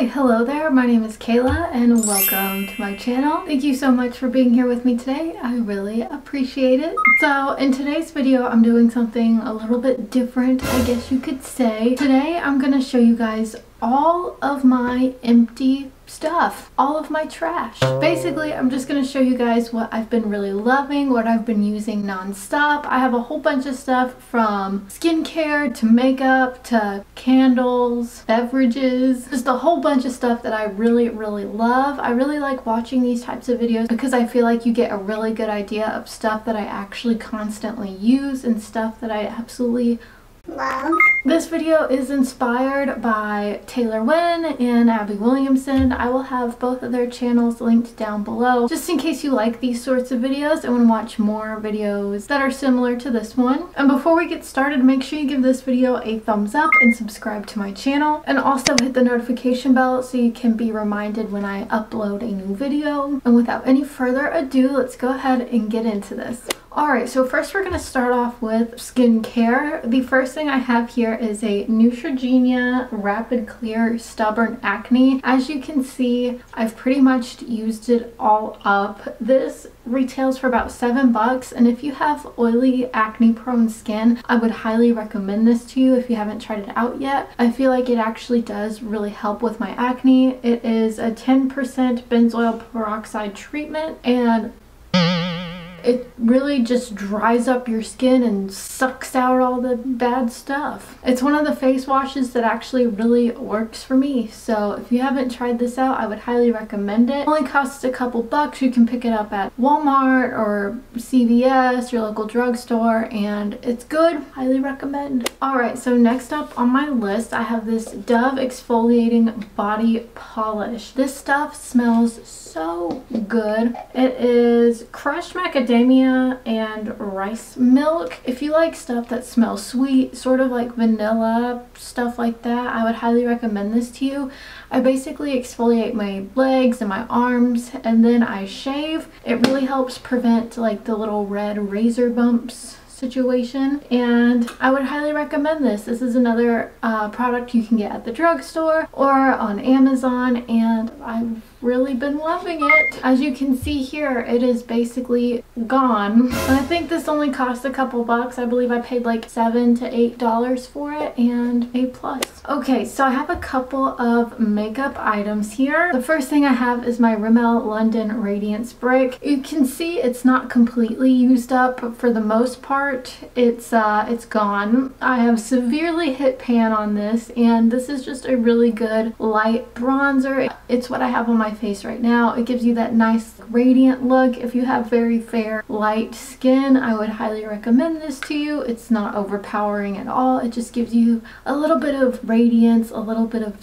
Hi, hello there. My name is Kayla and welcome to my channel. Thank you so much for being here with me today. I really appreciate it. So in today's video, I'm doing something a little bit different, I guess you could say. Today, I'm to show you guys all of my empty stuff, all of my trash. Basically, I'm just to show you guys what I've been really loving, what I've been using non-stop. I have a whole bunch of stuff from skincare to makeup to candles, beverages, just a whole bunch of stuff that I really, really love. I really like watching these types of videos because I feel like you get a really good idea of stuff that I actually constantly use and stuff that I absolutely This video is inspired by Taylor Wynn and Abby Williamson. I will have both of their channels linked down below just in case you like these sorts of videos and want to watch more videos that are similar to this one. And before we get started, make sure you give this video a thumbs up and subscribe to my channel. And also hit the notification bell so you can be reminded when I upload a new video. And without any further ado, let's go ahead and get into this. Alright, so first we're going to start off with skincare. The first thing I have here is a Neutrogena Rapid Clear Stubborn Acne. As you can see, I've pretty much used it all up. This retails for about seven bucks and if you have oily acne prone skin I would highly recommend this to you if you haven't tried it out yet. I feel like it actually does really help with my acne. It is a 10% benzoyl peroxide treatment and it really just dries up your skin and sucks out all the bad stuff. It's one of the face washes that actually really works for me. So if you haven't tried this out, I would highly recommend it. It only costs a couple bucks. You can pick it up at Walmart or CVS, your local drugstore, and it's good. Highly recommend. Alright, so next up on my list, I have this Dove Exfoliating Body Polish. This stuff smells so good. It is crushed macadamia macadamia and rice milk. If you like stuff that smells sweet, sort of like vanilla, stuff like that, I would highly recommend this to you. I basically exfoliate my legs and my arms and then I shave. It really helps prevent like the little red razor bumps situation and I would highly recommend this. This is another uh, product you can get at the drugstore or on Amazon and I've really been loving it. As you can see here, it is basically gone. And I think this only cost a couple bucks. I believe I paid like seven to eight dollars for it and a plus. Okay, so I have a couple of makeup items here. The first thing I have is my Rimmel London Radiance Brick. You can see it's not completely used up, for the most part, it's uh, it's gone. I have severely hit pan on this, and this is just a really good light bronzer. It's what I have on my my face right now. It gives you that nice radiant look. If you have very fair light skin, I would highly recommend this to you. It's not overpowering at all. It just gives you a little bit of radiance, a little bit of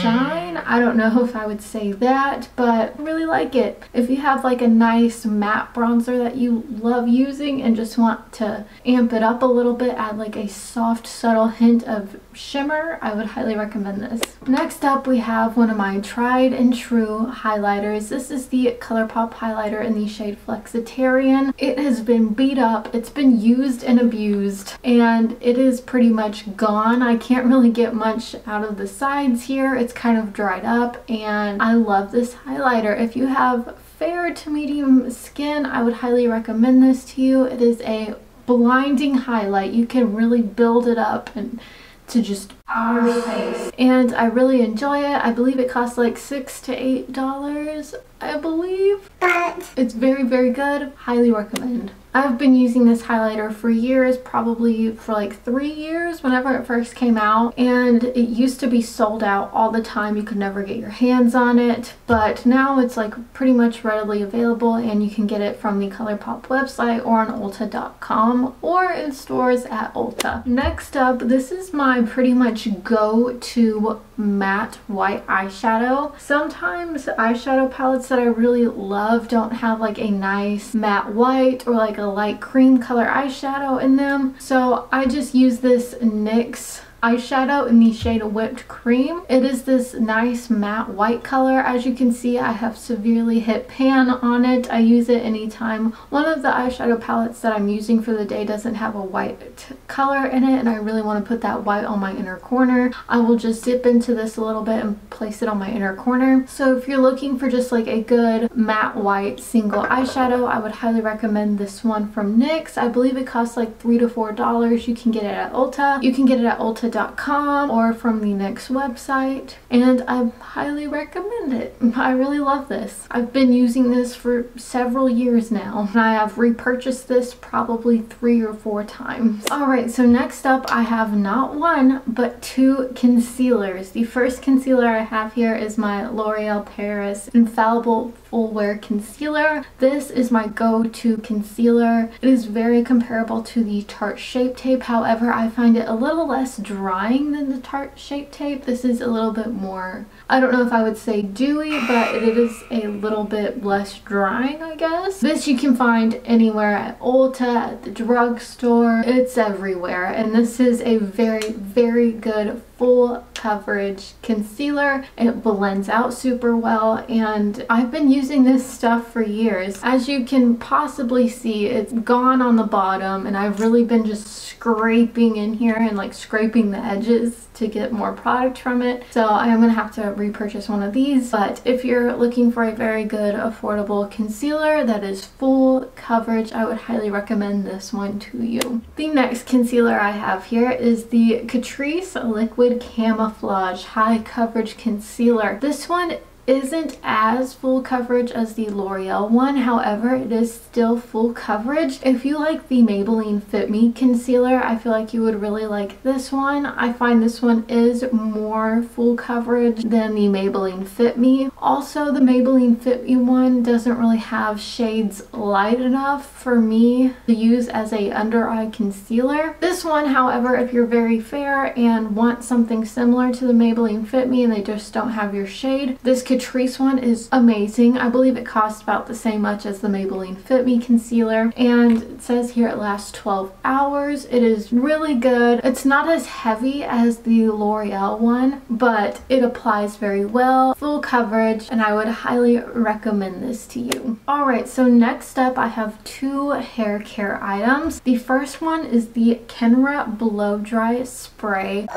shine. I don't know if I would say that, but really like it. If you have like a nice matte bronzer that you love using and just want to amp it up a little bit, add like a soft, subtle hint of shimmer, I would highly recommend this. Next up, we have one of my tried and true highlighters. This is the ColourPop highlighter in the shade Flexitarian. It has been beat up, it's been used and abused, and it is pretty much gone. I can't really get much out of the sides here. It's kind of dried up, and I love this highlighter. If you have fair to medium skin, I would highly recommend this to you. It is a blinding highlight. You can really build it up and to just our face. And I really enjoy it. I believe it costs like six to eight dollars, I believe. But it's very, very good. Highly recommend. I've been using this highlighter for years, probably for like three years whenever it first came out. And it used to be sold out all the time. You could never get your hands on it. But now it's like pretty much readily available and you can get it from the ColourPop website or on Ulta.com or in stores at Ulta. Next up, this is my pretty much go-to matte white eyeshadow. Sometimes eyeshadow palettes that I really love don't have like a nice matte white or like a light cream color eyeshadow in them. So I just use this NYX eyeshadow in the shade Whipped Cream. It is this nice matte white color. As you can see, I have severely hit pan on it. I use it anytime one of the eyeshadow palettes that I'm using for the day doesn't have a white color in it and I really want to put that white on my inner corner. I will just dip into this a little bit and place it on my inner corner. So if you're looking for just like a good matte white single eyeshadow, I would highly recommend this one from NYX. I believe it costs like three to four dollars. You can get it at Ulta. You can get it at ulta.com or from the NYX website and I highly recommend it. I really love this. I've been using this for several years now and I have repurchased this probably three or four times. Alright, so next up I have not one but two concealers. The first concealer I have here is my L'Oreal Paris Infallible Full Wear Concealer. This is my go-to concealer. It is very comparable to the Tarte Shape Tape. However, I find it a little less drying than the Tarte Shape Tape. This is a little bit more, I don't know if I would say dewy, but it is a little bit less drying, I guess. This you can find anywhere at Ulta, at the drugstore. It's everywhere. And this is a very, very good full coverage concealer. It blends out super well and I've been using this stuff for years. As you can possibly see, it's gone on the bottom and I've really been just scraping in here and like scraping the edges to get more product from it. So I am going to have to repurchase one of these. But if you're looking for a very good affordable concealer that is full coverage, I would highly recommend this one to you. The next concealer I have here is the Catrice Liquid Camouflage High Coverage Concealer. This one isn't as full coverage as the L'Oreal one. However, it is still full coverage. If you like the Maybelline Fit Me concealer, I feel like you would really like this one. I find this one is more full coverage than the Maybelline Fit Me. Also, the Maybelline Fit Me one doesn't really have shades light enough for me to use as a under eye concealer. This one, however, if you're very fair and want something similar to the Maybelline Fit Me and they just don't have your shade, this could Catrice one is amazing. I believe it costs about the same much as the Maybelline Fit Me concealer and it says here it lasts 12 hours. It is really good. It's not as heavy as the L'Oreal one but it applies very well, full coverage and I would highly recommend this to you. Alright so next up I have two hair care items. The first one is the Kenra Blow Dry Spray.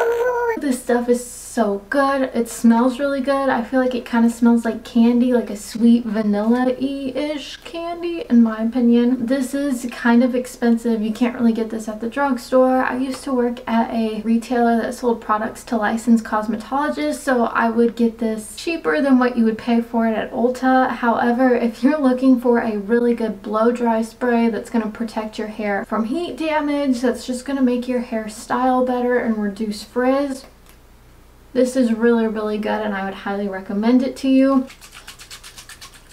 This stuff is so good. It smells really good. I feel like it kind of smells like candy, like a sweet vanilla-y-ish candy in my opinion. This is kind of expensive. You can't really get this at the drugstore. I used to work at a retailer that sold products to licensed cosmetologists, so I would get this cheaper than what you would pay for it at Ulta. However, if you're looking for a really good blow dry spray that's going to protect your hair from heat damage, that's just going to make your hair style better and reduce frizz, this is really, really good and I would highly recommend it to you.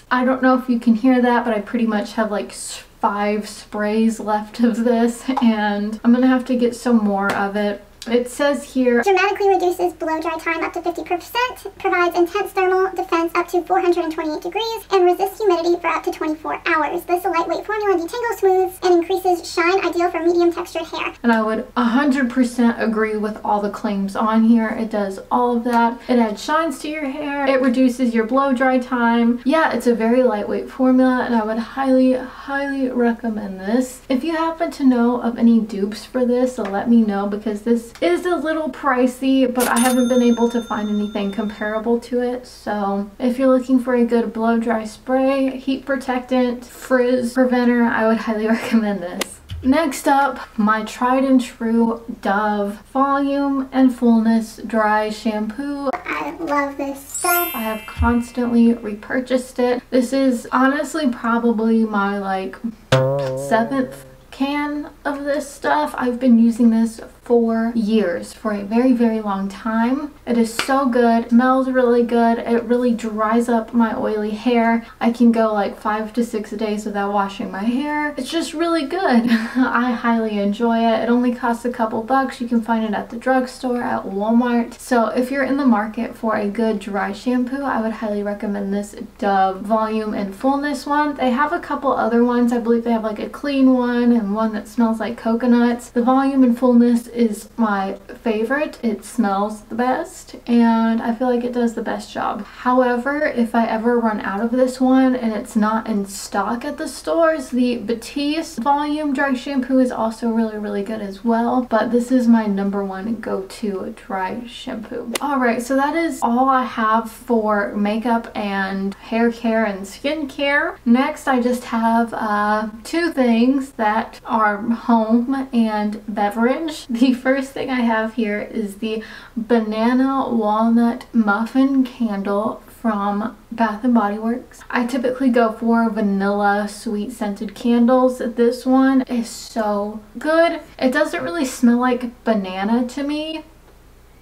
I don't know if you can hear that, but I pretty much have like five sprays left of this and I'm gonna have to get some more of it it says here, dramatically reduces blow dry time up to 50%, provides intense thermal defense up to 428 degrees, and resists humidity for up to 24 hours. This lightweight formula detangles, smooths, and increases shine, ideal for medium textured hair. And I would 100% agree with all the claims on here. It does all of that. It adds shines to your hair. It reduces your blow dry time. Yeah, it's a very lightweight formula, and I would highly, highly recommend this. If you happen to know of any dupes for this, so let me know because this is a little pricey, but I haven't been able to find anything comparable to it. So if you're looking for a good blow dry spray, heat protectant, frizz preventer, I would highly recommend this. Next up, my tried and true Dove Volume and Fullness Dry Shampoo. I love this stuff. I have constantly repurchased it. This is honestly probably my like seventh can of this stuff. I've been using this for years, for a very, very long time. It is so good, smells really good. It really dries up my oily hair. I can go like five to six days without washing my hair. It's just really good. I highly enjoy it. It only costs a couple bucks. You can find it at the drugstore, at Walmart. So if you're in the market for a good dry shampoo, I would highly recommend this Dove Volume and Fullness one. They have a couple other ones. I believe they have like a clean one and one that smells like coconuts. The Volume and Fullness is my favorite. It smells the best and I feel like it does the best job. However, if I ever run out of this one and it's not in stock at the stores, the Batiste Volume Dry Shampoo is also really, really good as well. But this is my number one go-to dry shampoo. Alright, so that is all I have for makeup and hair care and skincare. Next, I just have uh, two things that are home and beverage. The first thing I have here is the Banana Walnut Muffin Candle from Bath & Body Works. I typically go for vanilla sweet scented candles. This one is so good. It doesn't really smell like banana to me,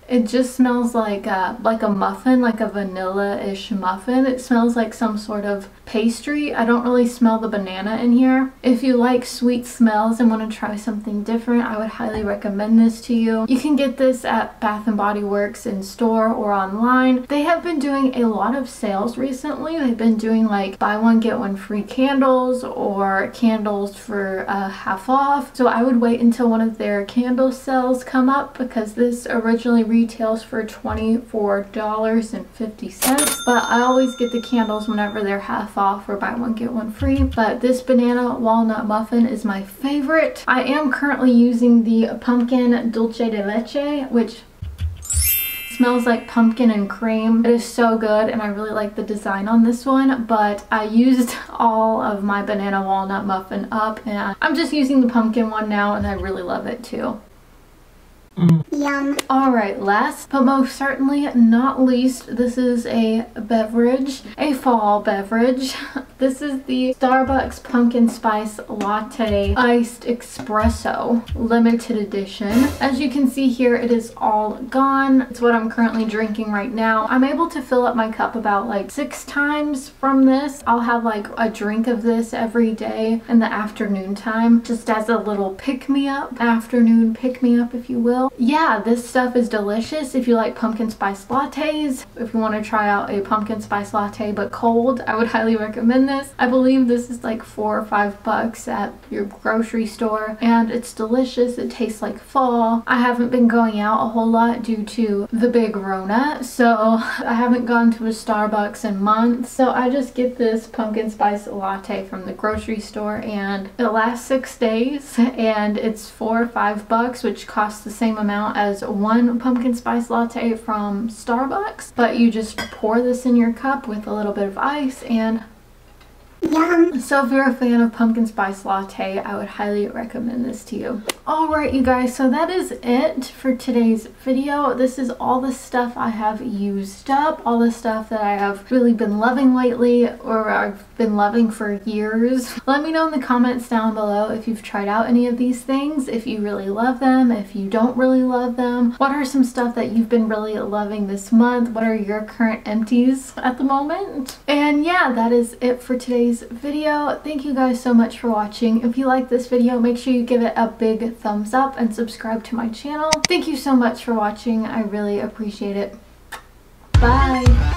it just smells like a, like a muffin, like a vanilla-ish muffin. It smells like some sort of pastry. I don't really smell the banana in here. If you like sweet smells and want to try something different, I would highly recommend this to you. You can get this at Bath & Body Works in store or online. They have been doing a lot of sales recently. They've been doing like buy one get one free candles or candles for uh, half off. So I would wait until one of their candle sales come up because this originally retails for $24.50 but I always get the candles whenever they're half off or buy one get one free but this banana walnut muffin is my favorite. I am currently using the pumpkin dulce de leche which smells like pumpkin and cream. It is so good and I really like the design on this one but I used all of my banana walnut muffin up and I'm just using the pumpkin one now and I really love it too. Yum. Alright, last but most certainly not least, this is a beverage, a fall beverage. This is the Starbucks Pumpkin Spice Latte Iced Espresso Limited Edition. As you can see here, it is all gone. It's what I'm currently drinking right now. I'm able to fill up my cup about like six times from this. I'll have like a drink of this every day in the afternoon time, just as a little pick-me-up, afternoon pick-me-up if you will. Yeah, this stuff is delicious if you like pumpkin spice lattes. If you want to try out a pumpkin spice latte but cold, I would highly recommend this. I believe this is like four or five bucks at your grocery store and it's delicious. It tastes like fall. I haven't been going out a whole lot due to the big Rona, so I haven't gone to a Starbucks in months. So I just get this pumpkin spice latte from the grocery store and it lasts six days and it's four or five bucks, which costs the same amount as one pumpkin spice latte from Starbucks. But you just pour this in your cup with a little bit of ice and Yum. so if you're a fan of pumpkin spice latte, I would highly recommend this to you. Alright you guys, so that is it for today's video. This is all the stuff I have used up, all the stuff that I have really been loving lately or I've been loving for years. Let me know in the comments down below if you've tried out any of these things, if you really love them, if you don't really love them. What are some stuff that you've been really loving this month? What are your current empties at the moment? And yeah, that is it for today's video. Thank you guys so much for watching. If you like this video, make sure you give it a thumbs up and subscribe to my channel. Thank you so much for watching. I really appreciate it. Bye!